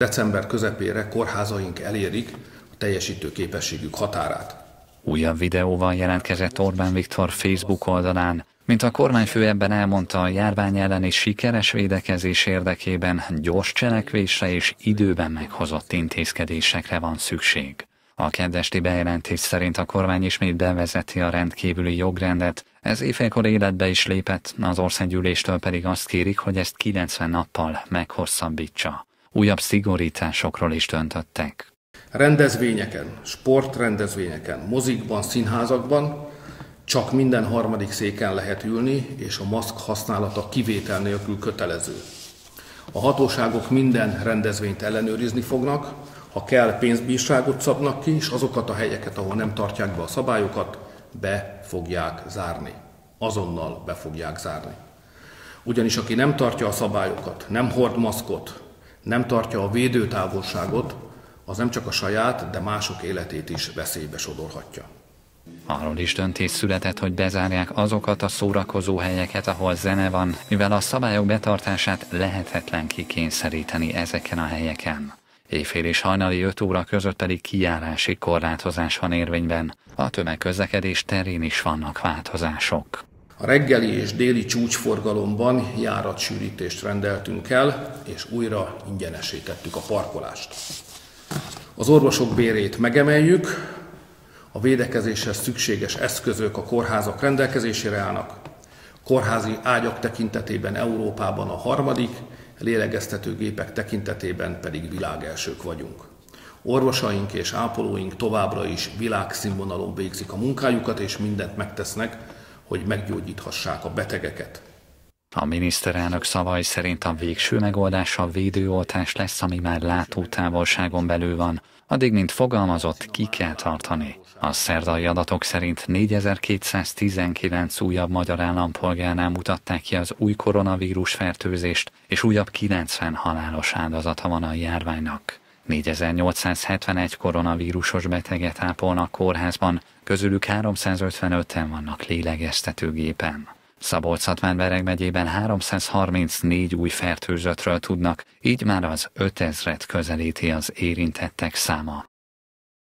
December közepére kórházaink elérik a teljesítő képességük határát. Újabb videóval jelentkezett Orbán Viktor Facebook oldalán, mint a kormányfő ebben elmondta, a járvány elleni sikeres védekezés érdekében gyors cselekvésre és időben meghozott intézkedésekre van szükség. A kedvesti bejelentés szerint a kormány ismét bevezeti a rendkívüli jogrendet, ez éjfélkor életbe is lépett, az országgyűléstől pedig azt kérik, hogy ezt 90 nappal meghosszabbítsa. Újabb szigorításokról is döntöttek. Rendezvényeken, sportrendezvényeken, mozikban, színházakban csak minden harmadik széken lehet ülni, és a maszk használata kivétel nélkül kötelező. A hatóságok minden rendezvényt ellenőrizni fognak, ha kell, pénzbírságot szabnak ki, és azokat a helyeket, ahol nem tartják be a szabályokat, be fogják zárni. Azonnal be fogják zárni. Ugyanis aki nem tartja a szabályokat, nem hord maszkot, nem tartja a védőtávolságot, az nem csak a saját, de mások életét is veszélybe sodorhatja. Arról is döntés született, hogy bezárják azokat a szórakozó helyeket, ahol zene van, mivel a szabályok betartását lehetetlen kikényszeríteni ezeken a helyeken. Éjfél és hajnali 5 óra között pedig kijárási korlátozás van érvényben. A tömegközlekedés terén is vannak változások. A reggeli és déli csúcsforgalomban járatsűrítést rendeltünk el, és újra ingyenesítettük a parkolást. Az orvosok bérét megemeljük, a védekezéshez szükséges eszközök a kórházak rendelkezésére állnak. Kórházi ágyak tekintetében Európában a harmadik, lélegeztetőgépek tekintetében pedig világelsők vagyunk. Orvosaink és ápolóink továbbra is világszínvonalon végzik a munkájukat, és mindent megtesznek, hogy meggyógyíthassák a betegeket. A miniszterelnök szavai szerint a végső megoldás a védőoltás lesz, ami már látótávolságon belül van, addig, mint fogalmazott, ki kell tartani. A szerdai adatok szerint 4219 újabb magyar állampolgárnál mutatták ki az új koronavírus fertőzést, és újabb 90 halálos áldozata van a járványnak. 4871 koronavírusos beteget ápolnak kórházban, közülük 355-en vannak lélegeztetőgépen. Szabolcs-Szatmár-Bereg megyében 334 új fertőzöttről tudnak, így már az 5000-et közelíti az érintettek száma.